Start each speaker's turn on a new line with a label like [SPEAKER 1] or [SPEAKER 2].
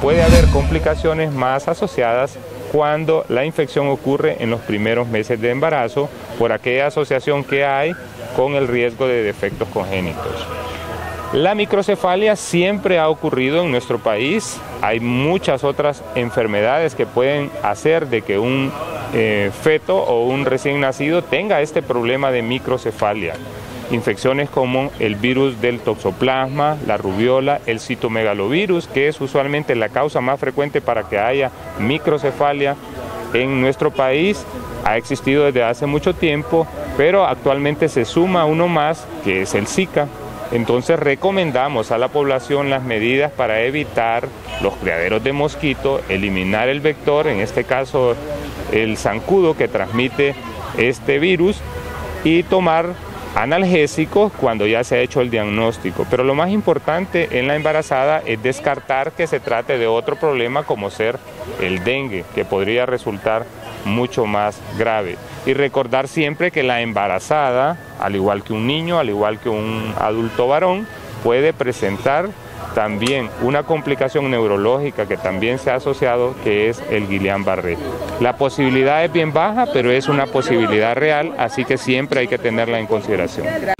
[SPEAKER 1] Puede haber complicaciones más asociadas cuando la infección ocurre en los primeros meses de embarazo por aquella asociación que hay con el riesgo de defectos congénitos. La microcefalia siempre ha ocurrido en nuestro país. Hay muchas otras enfermedades que pueden hacer de que un eh, feto o un recién nacido tenga este problema de microcefalia. Infecciones como el virus del toxoplasma, la rubiola, el citomegalovirus, que es usualmente la causa más frecuente para que haya microcefalia en nuestro país, ha existido desde hace mucho tiempo, pero actualmente se suma uno más, que es el Zika, entonces recomendamos a la población las medidas para evitar los criaderos de mosquito, eliminar el vector, en este caso el zancudo que transmite este virus, y tomar analgésicos cuando ya se ha hecho el diagnóstico. Pero lo más importante en la embarazada es descartar que se trate de otro problema como ser el dengue, que podría resultar mucho más grave. Y recordar siempre que la embarazada, al igual que un niño, al igual que un adulto varón, puede presentar también una complicación neurológica que también se ha asociado, que es el Guillain-Barré. La posibilidad es bien baja, pero es una posibilidad real, así que siempre hay que tenerla en consideración.